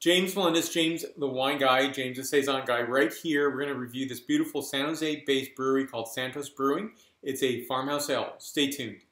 James Melendez, James the wine guy, James the Saison guy, right here. We're going to review this beautiful San Jose based brewery called Santos Brewing. It's a farmhouse ale. Stay tuned.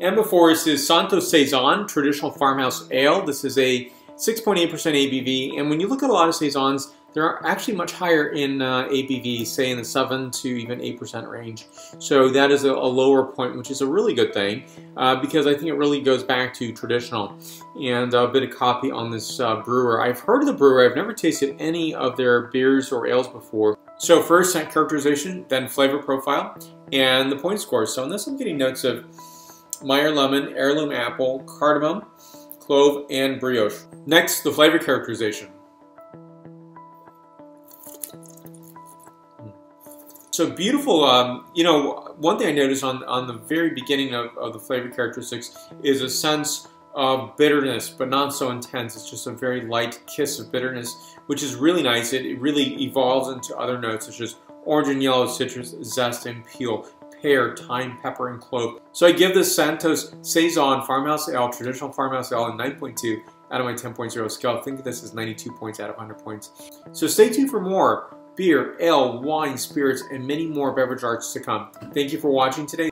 And before us is Santos Saison, traditional farmhouse ale. This is a 6.8% ABV, and when you look at a lot of saisons, they're actually much higher in uh, ABV, say in the 7 to even 8% range. So that is a, a, lower point, which is a really good thing, uh, because I think it really goes back to traditional. And a bit of copy on this uh, brewer. I've heard of the brewer, I've never tasted any of their beers or ales before. So first, scent characterization, then flavor profile, and the point score. So in this, I'm getting notes of Meyer lemon, heirloom apple, cardamom, clove, and brioche. Next, the flavor characterization. So beautiful, um, you know, one thing I noticed on, on the very beginning of, of the flavor characteristics is a sense of bitterness, but not so intense. It's just a very light kiss of bitterness, which is really nice. It, it really evolves into other notes such as orange and yellow citrus, zest, and peel pear, thyme, pepper, and clove. So I give this Santos Saison Farmhouse Ale, traditional farmhouse ale, a 9.2 out of my 10.0 scale. I think this is 92 points out of 100 points. So stay tuned for more beer, ale, wine, spirits, and many more beverage arts to come. Thank you for watching today.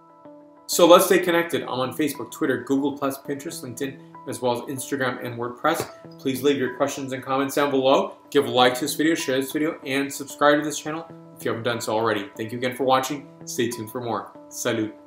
So let's stay connected. I'm on Facebook, Twitter, Google+, Pinterest, LinkedIn, as well as Instagram and WordPress. Please leave your questions and comments down below. Give a like to this video, share this video, and subscribe to this channel if you haven't done so already. Thank you again for watching. Stay tuned for more. Salut.